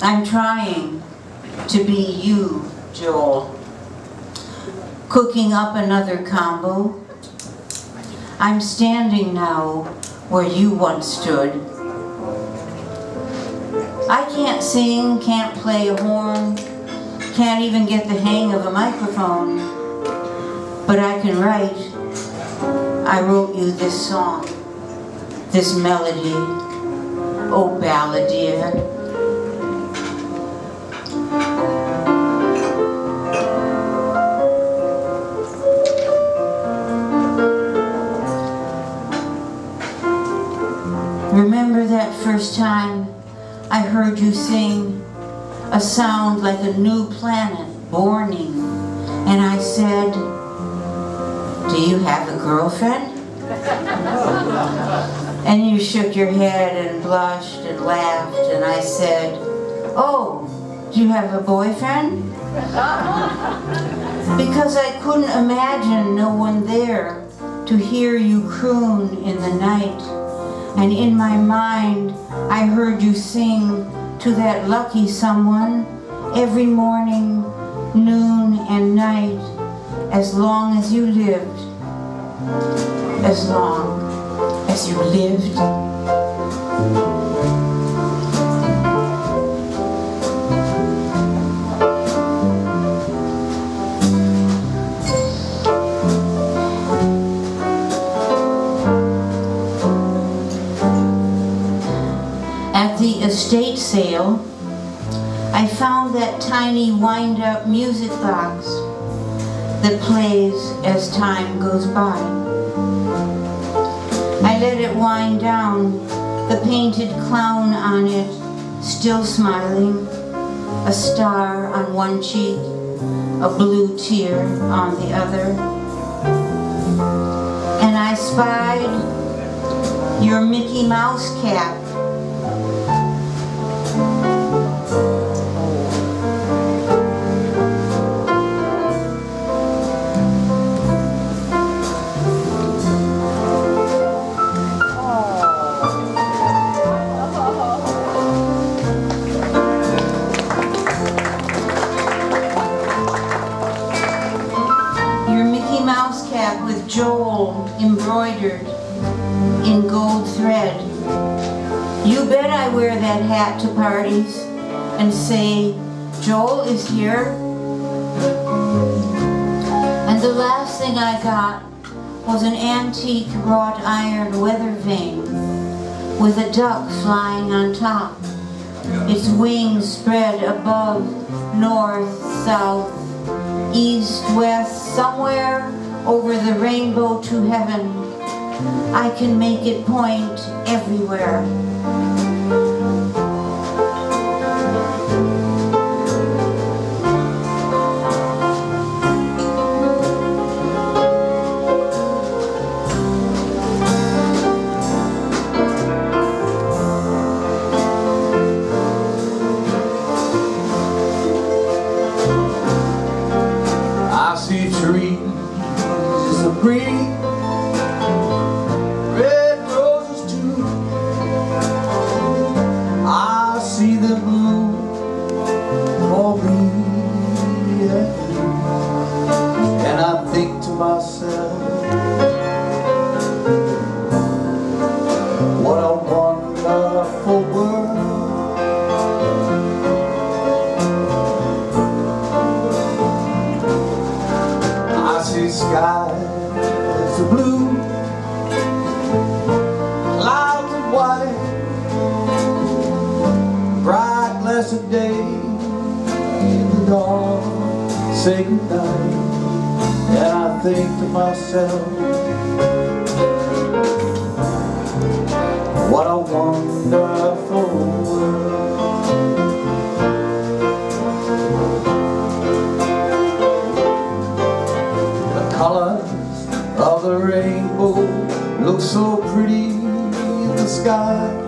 I'm trying to be you, Joel. Cooking up another combo. I'm standing now where you once stood. I can't sing, can't play a horn, can't even get the hang of a microphone, but I can write. I wrote you this song, this melody, oh balladeer. Remember I heard you sing a sound like a new planet borning and I said, do you have a girlfriend? and you shook your head and blushed and laughed and I said, oh, do you have a boyfriend? because I couldn't imagine no one there to hear you croon in the night and in my mind I heard you sing to that lucky someone every morning, noon and night, as long as you lived, as long as you lived. Estate sale, I found that tiny wind-up music box that plays as time goes by. I let it wind down, the painted clown on it, still smiling, a star on one cheek, a blue tear on the other. And I spied your Mickey Mouse cap embroidered in gold thread. You bet I wear that hat to parties and say, Joel is here. And the last thing I got was an antique wrought iron weather vane with a duck flying on top, its wings spread above, north, south, east, west, somewhere over the rainbow to heaven. I can make it point everywhere. yesterday in the dark, say goodnight and I think to myself what a wonderful world. The colors of the rainbow look so pretty in the sky.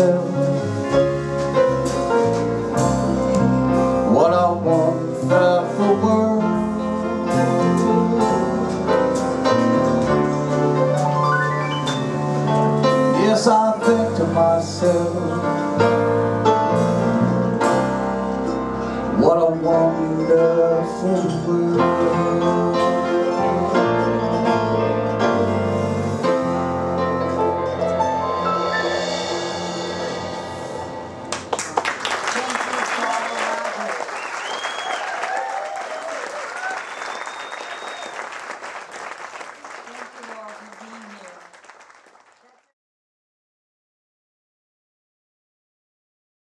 myself. What I want not the world. Yes, I think to myself What a wonderful world.